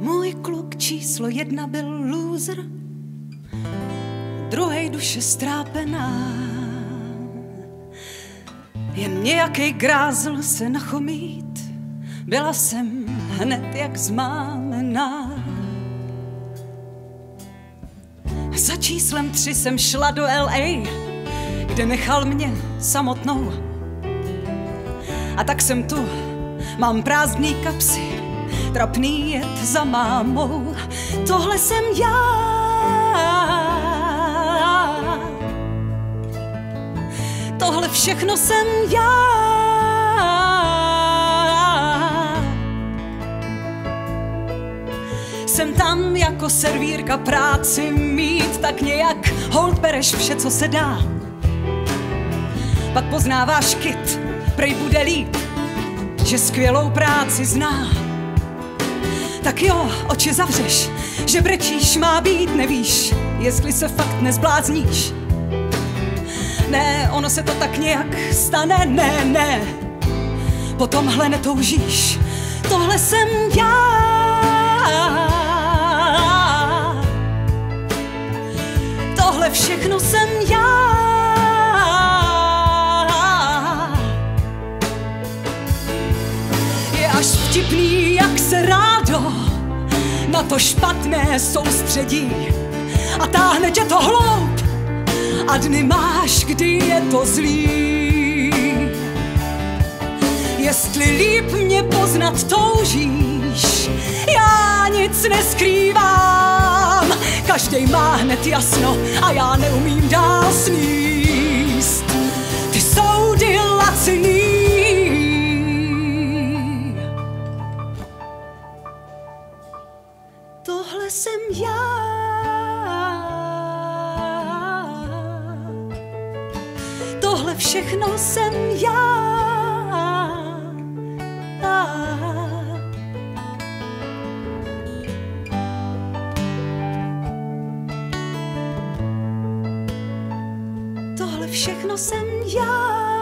Můj kluk číslo jedna byl loser, druhej duše strápená. Jen nějaký grázl se nachomít, byla jsem hned jak zmámená. Za číslem tři jsem šla do LA, kde nechal mě samotnou. A tak jsem tu, mám prázdný kapsy, trapný jet za mámou. Tohle jsem já. Tohle všechno jsem já. Jsem tam jako servírka práci mít, tak nějak hold bereš vše, co se dá. Pak poznáváš kit, prej bude líp, že skvělou práci zná. Tak jo, oči zavřeš, že brečíš má být, nevíš, jestli se fakt nezblázníš. Ne, ono se to tak nějak stane, ne, ne, po tomhle netoužíš. Tohle jsem já. Tohle všechno jsem vtipný, jak se rádo na to špatné soustředí a táhne tě to hloup a dny máš, kdy je to zlý. Jestli líp mě poznat toužíš, já nic neskrývám. Každej má hned jasno a já neumím dál Tohle jsem já. Tohle všechno jsem já. Tohle všechno jsem já.